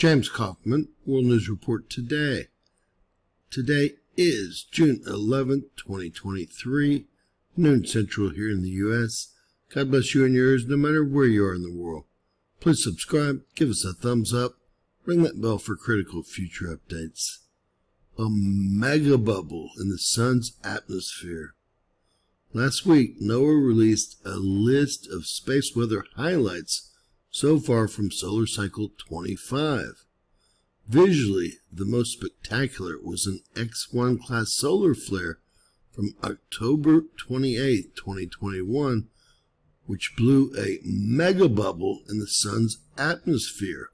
James Kaufman, World News Report today. Today is June 11th, 2023, noon central here in the U.S. God bless you and yours no matter where you are in the world. Please subscribe, give us a thumbs up, ring that bell for critical future updates. A mega bubble in the sun's atmosphere. Last week, NOAA released a list of space weather highlights so far from solar cycle 25. Visually, the most spectacular was an X1 class solar flare from October 28, 2021, which blew a mega bubble in the sun's atmosphere.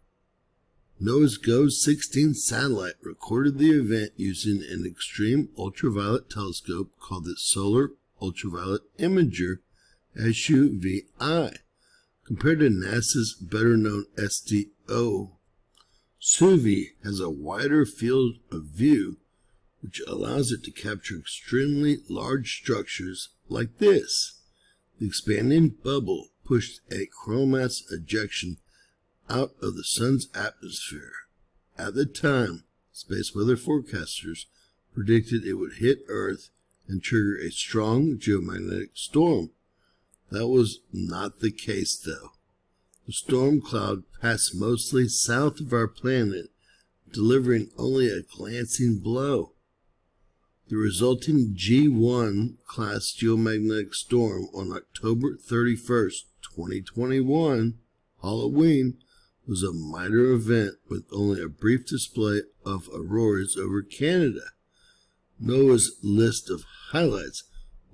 NOAA's GOES 16 satellite recorded the event using an extreme ultraviolet telescope called the Solar Ultraviolet Imager SUVI. Compared to NASA's better known SDO, SUVI has a wider field of view which allows it to capture extremely large structures like this. The expanding bubble pushed a coronal mass ejection out of the sun's atmosphere. At the time, space weather forecasters predicted it would hit Earth and trigger a strong geomagnetic storm. That was not the case, though. The storm cloud passed mostly south of our planet, delivering only a glancing blow. The resulting G1 class geomagnetic storm on October 31st, 2021, Halloween, was a minor event with only a brief display of auroras over Canada. NOAA's list of highlights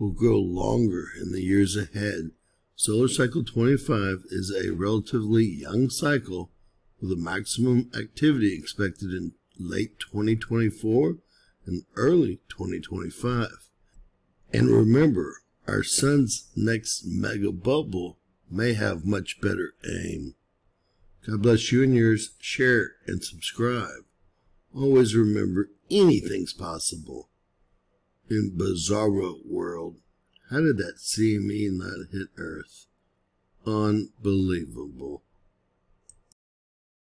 will grow longer in the years ahead. Solar Cycle 25 is a relatively young cycle with a maximum activity expected in late 2024 and early 2025. And remember, our sun's next mega bubble may have much better aim. God bless you and yours. Share and subscribe. Always remember anything's possible. In Bizarro World, how did that CME not hit Earth? Unbelievable.